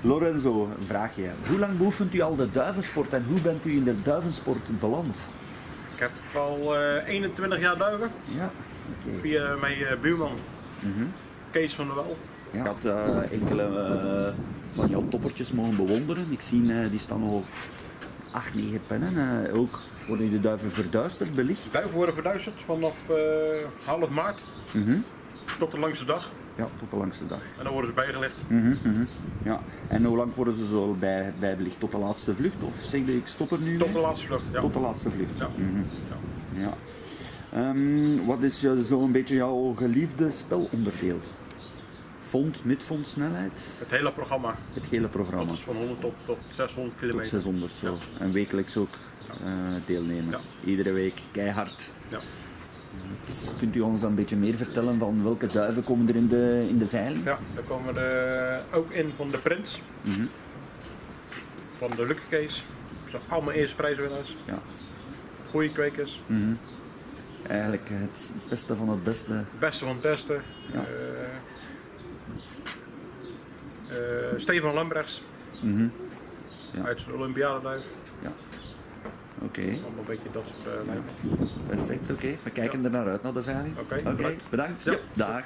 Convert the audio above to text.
Lorenzo, een vraagje. Hoe lang beoefent u al de duivensport en hoe bent u in de duivensport beland? Ik heb al eh, 21 jaar duiven Ja, via mijn eh, buurman Mhm. Kees van der Wel. Ja. Ik had eh, enkele eh, van jouw toppertjes mogen bewonderen. Ik zie eh, die staan nog op 8, 9 pennen. Eh, ook worden de duiven verduisterd, belicht. Duiven worden verduisterd vanaf eh, half maart Mhm. Tot de langste dag. Ja, tot de langste dag. En dan worden ze bijgelegd. Mhm, mhm. Ja. En hoe lang worden ze zo bij, bijbelicht? Tot de laatste vlucht? Of zeg je, ik stop er nu Tot de mee? laatste vlucht. Ja. Tot de laatste vlucht. Ja. Mhm. Ja. Ja. Ehm, wat is jou- zo een beetje jouw geliefde spelonderdeel? Fond, midfond, snelheid? Het hele programma. Het hele Dat programma. is van 100 tot, tot 600 Tot kilometer. 600 zo. En wekelijks ook eh, deelnemen. Iedere week keihard. Ja. Dus kunt u ons dan een beetje meer vertellen van welke duiven komen er in de, in de veiling? ja, daar komen er ook in van de Prins, Mhm. van de Lucky Case. Dat zijn allemaal eerste prijswinnaars. Ja. Goede kwekers. Mhm. Eigenlijk het beste van het beste. Het beste van het beste. Ja. Eh, eh, Stefan Lambrechts Mhm. Ja. uit de Olympiadeduif. Oké, Allemaal een beetje dat soort uh, perfect. Oké, we kijken er naar uit naar de veiling. Oké, Oké, bedankt. bedankt. Ja, dag.